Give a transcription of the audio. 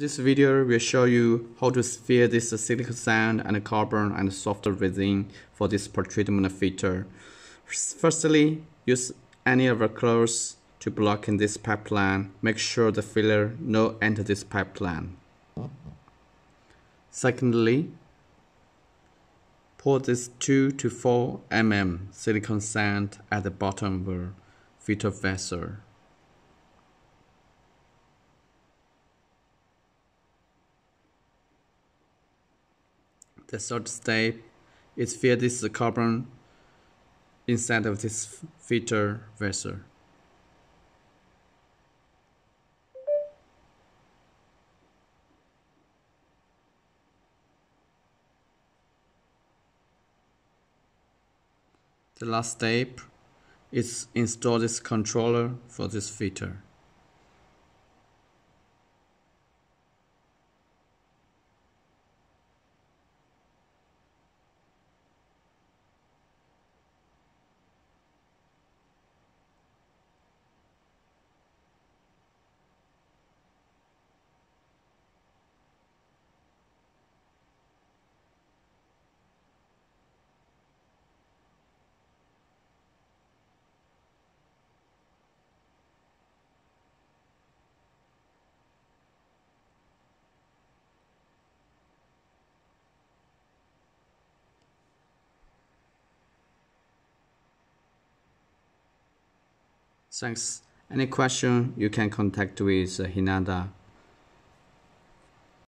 This video will show you how to sphere this silicon sand and carbon and soft resin for this pretreatment filter. Firstly, use any of the clothes to block in this pipeline. Make sure the filler no enter this pipeline. Secondly, pour this 2 to 4 mm silicon sand at the bottom of the filter vessel. The third step is fill this carbon inside of this filter vessel. The last step is install this controller for this filter. Thanks. Any question you can contact with uh, Hinada